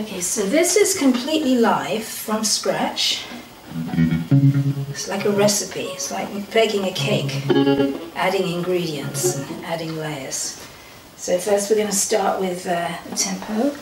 Okay, so this is completely live from scratch. It's like a recipe, it's like baking a cake, adding ingredients and adding layers. So first we're going to start with uh, the tempo.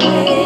away.